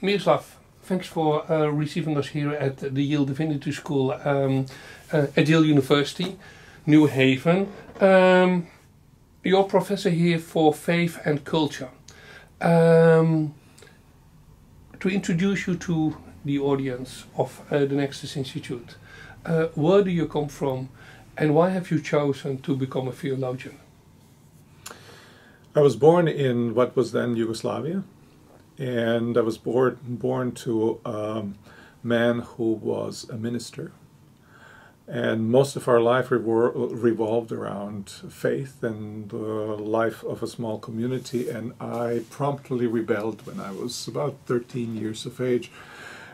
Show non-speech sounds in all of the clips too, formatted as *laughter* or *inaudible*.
Miroslav, thanks for uh, receiving us here at the Yale Divinity School um, uh, at Yale University, New Haven. Um, you're professor here for faith and culture. Um, to introduce you to the audience of uh, the Nexus Institute, uh, where do you come from and why have you chosen to become a theologian? I was born in what was then Yugoslavia, and I was born born to a man who was a minister. And most of our life revolved around faith and the life of a small community. And I promptly rebelled when I was about 13 years of age,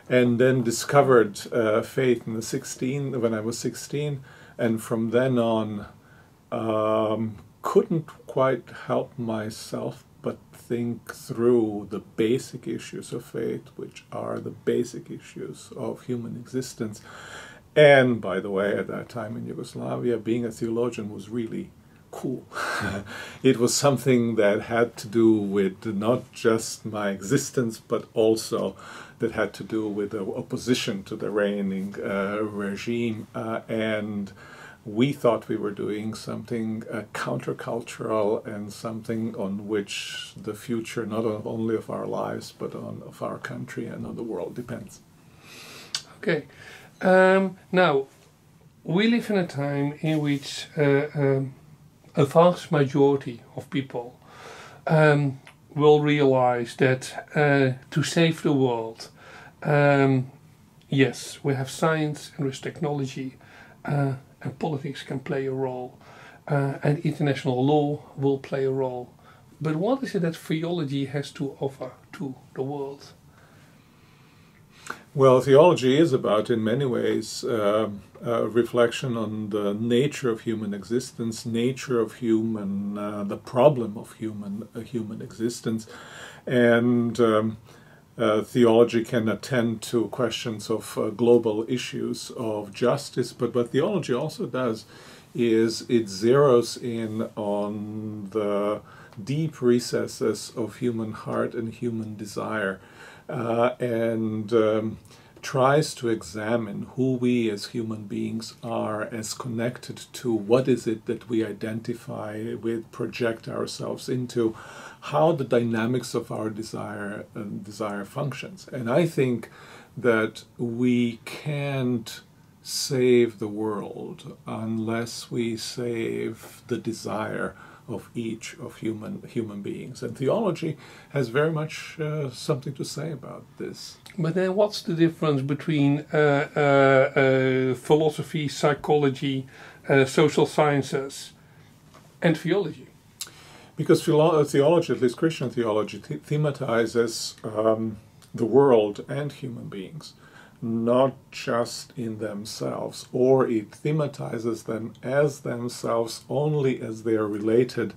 and then discovered uh, faith in the 16 when I was 16, and from then on, um, couldn't quite help myself but think through the basic issues of faith, which are the basic issues of human existence. And by the way, at that time in Yugoslavia, being a theologian was really cool. *laughs* it was something that had to do with not just my existence, but also that had to do with the opposition to the reigning uh, regime uh, and we thought we were doing something uh, countercultural and something on which the future not only of our lives but on of our country and on the world depends. Okay, um, now we live in a time in which uh, um, a vast majority of people um, will realize that uh, to save the world, um, yes, we have science and there's technology uh, and politics can play a role, uh, and international law will play a role. But what is it that theology has to offer to the world? Well, theology is about, in many ways, uh, a reflection on the nature of human existence, nature of human, uh, the problem of human uh, human existence, and um, uh, theology can attend to questions of uh, global issues of justice, but what theology also does is it zeroes in on the deep recesses of human heart and human desire. Uh, and um, tries to examine who we as human beings are as connected to what is it that we identify with, project ourselves into, how the dynamics of our desire uh, desire functions. And I think that we can't save the world unless we save the desire of each of human human beings. And theology has very much uh, something to say about this. But then, what's the difference between uh, uh, uh philosophy, psychology, uh, social sciences, and theology? Because theology, at least Christian theology, thematizes um, the world and human beings, not just in themselves, or it thematizes them as themselves only as they are related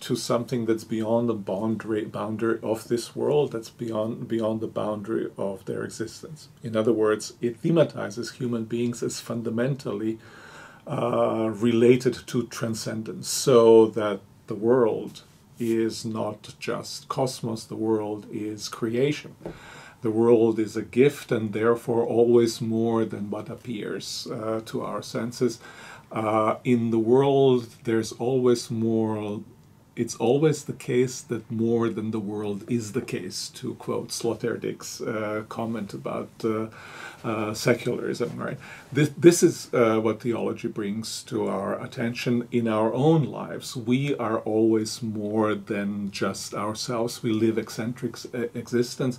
to something that's beyond the boundary boundary of this world, that's beyond beyond the boundary of their existence. In other words, it thematizes human beings as fundamentally uh, related to transcendence, so that the world is not just cosmos, the world is creation. The world is a gift and therefore always more than what appears uh, to our senses. Uh, in the world, there's always more it's always the case that more than the world is the case, to quote Sloterdijk's uh, comment about uh, uh, secularism. Right. This, this is uh, what theology brings to our attention in our own lives. We are always more than just ourselves. We live eccentric uh, existence,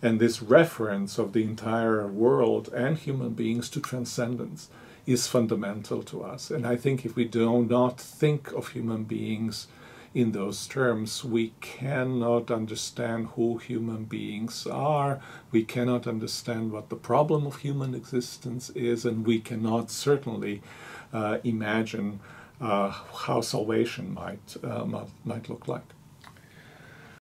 and this reference of the entire world and human beings to transcendence is fundamental to us. And I think if we do not think of human beings in those terms, we cannot understand who human beings are, we cannot understand what the problem of human existence is, and we cannot certainly uh, imagine uh, how salvation might, uh, might, might look like.